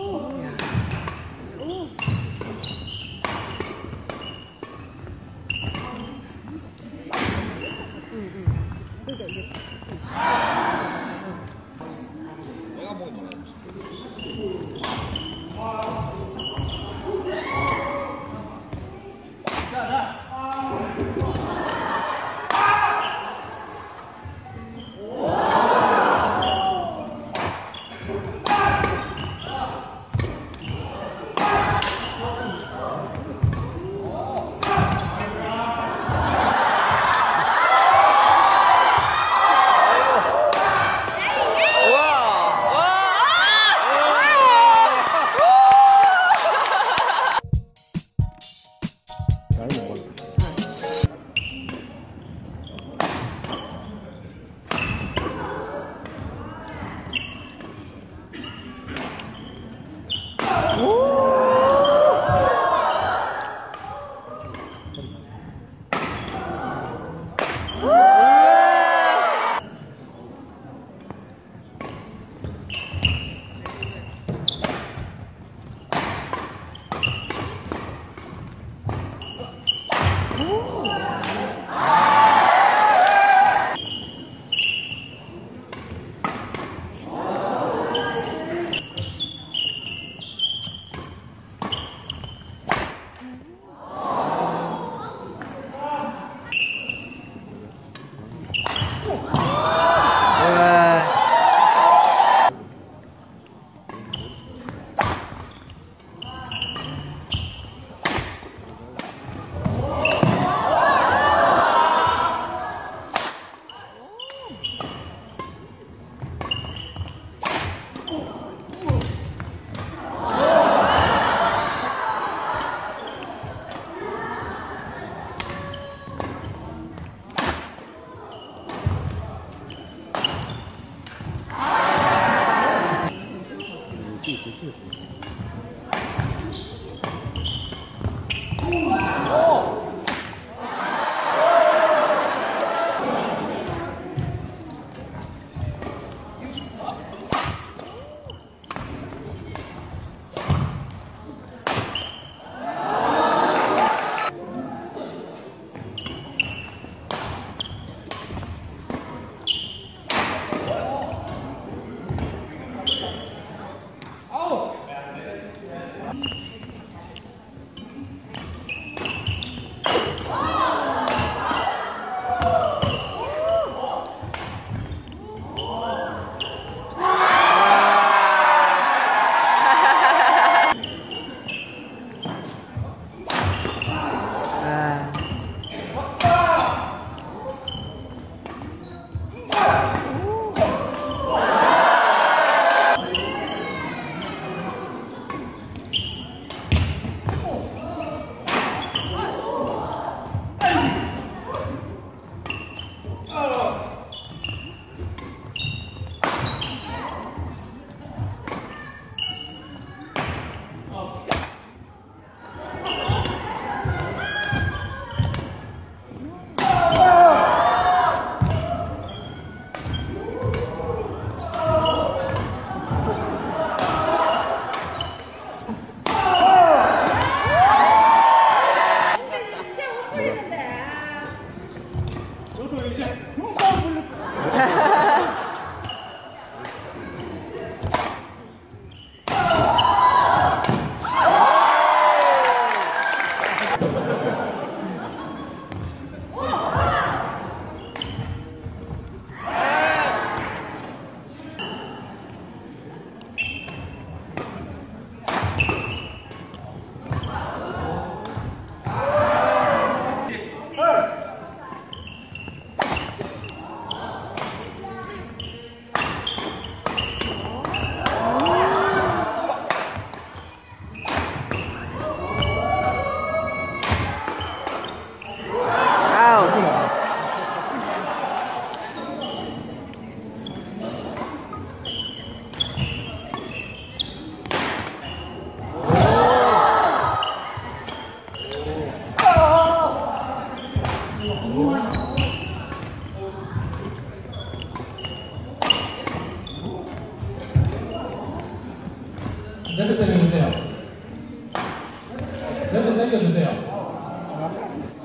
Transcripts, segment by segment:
Oh.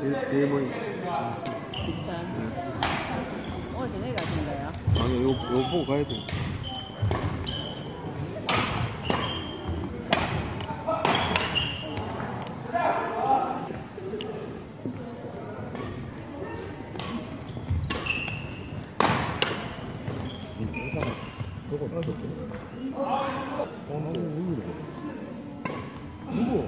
뒤에, 뒤에 모임. 진짜. 오늘 저녁에 거예요? 아니, 요, 요 보고 가야 돼. 저거 따졌 어, 나도 오늘 누구?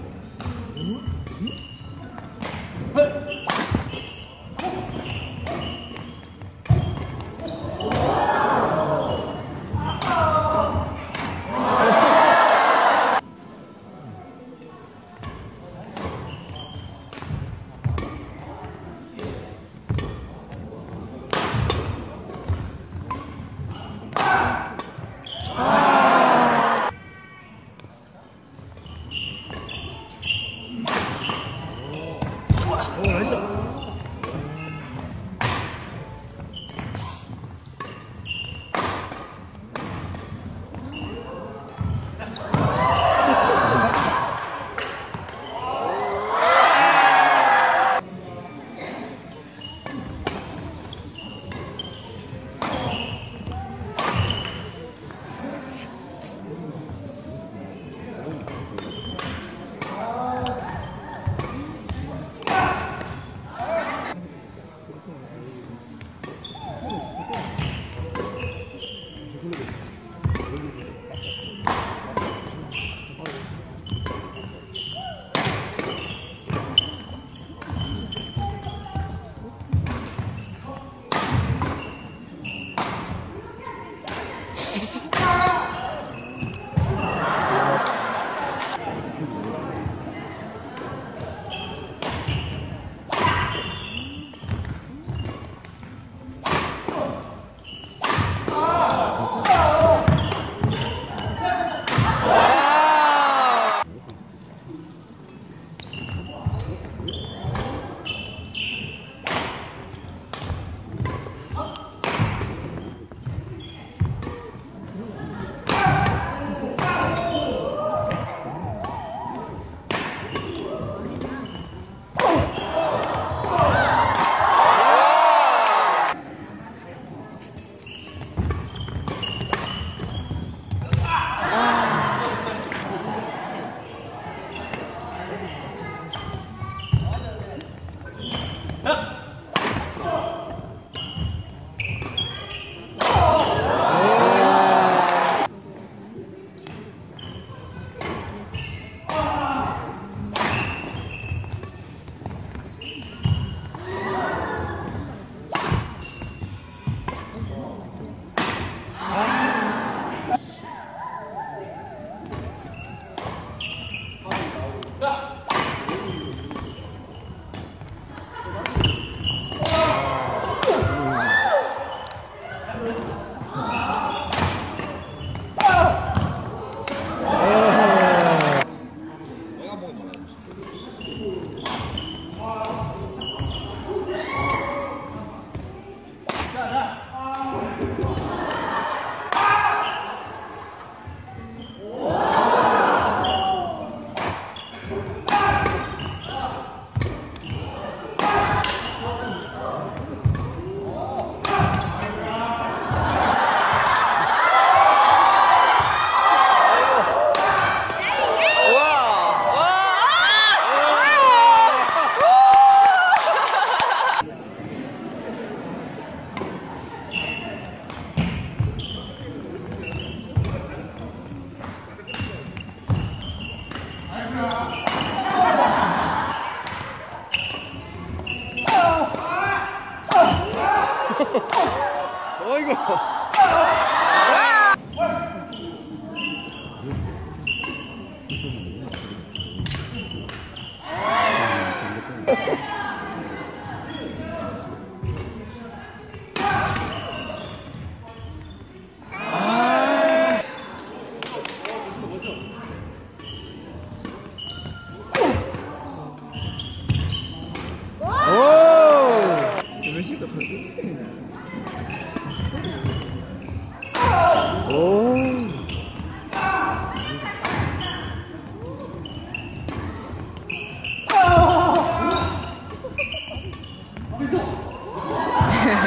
어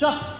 笑